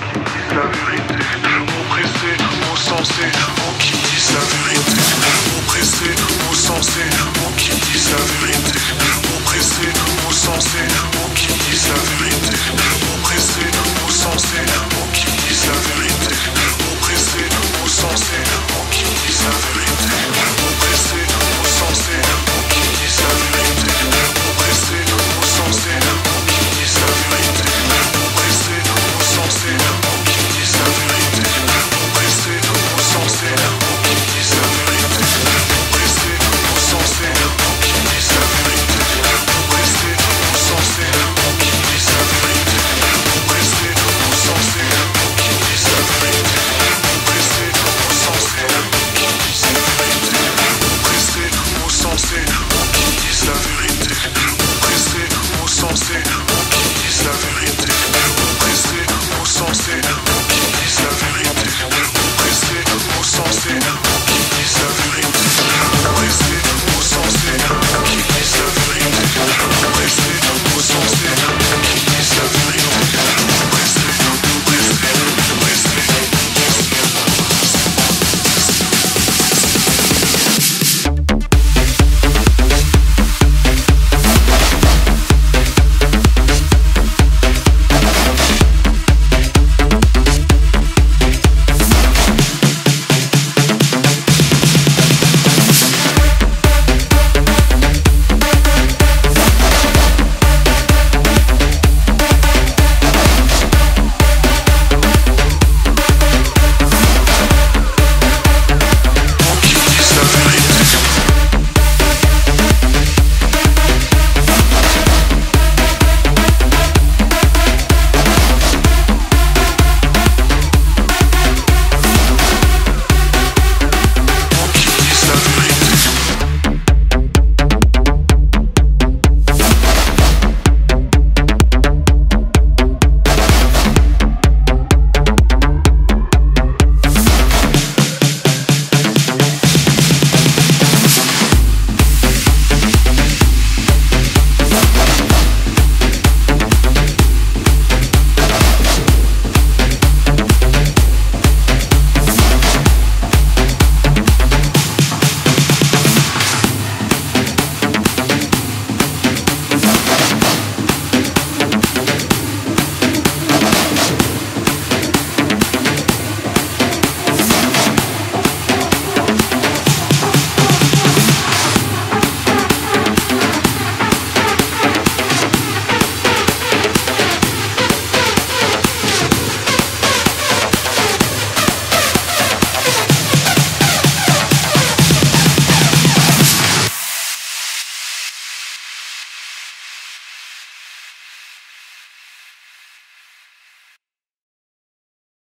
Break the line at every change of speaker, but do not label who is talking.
qui la vérité. Oppressé ou sensé, en qui disent la vérité. Oppressé ou sensé, en qui dit la vérité.